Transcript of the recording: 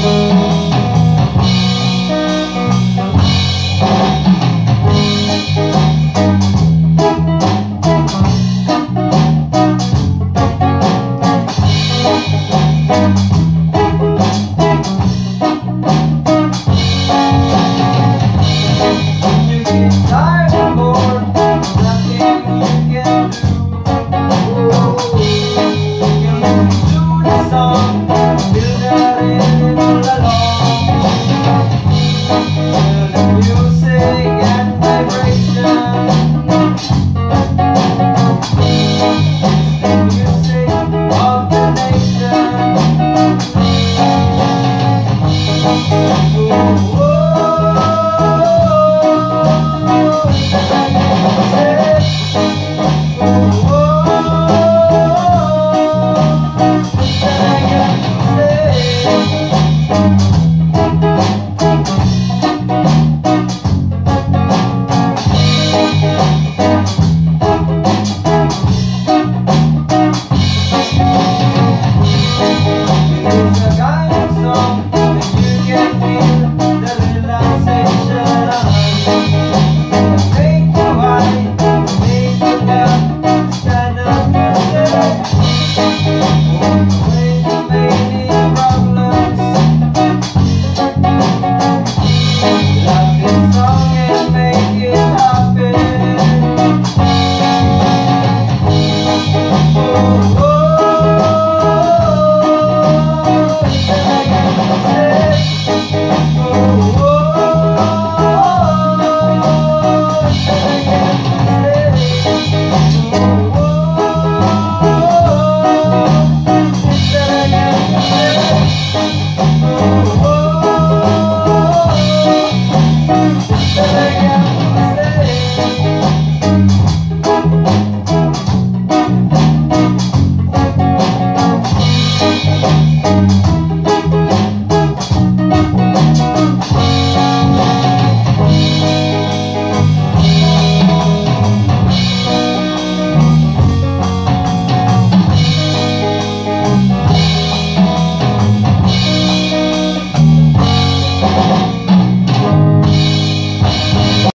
Música Oh,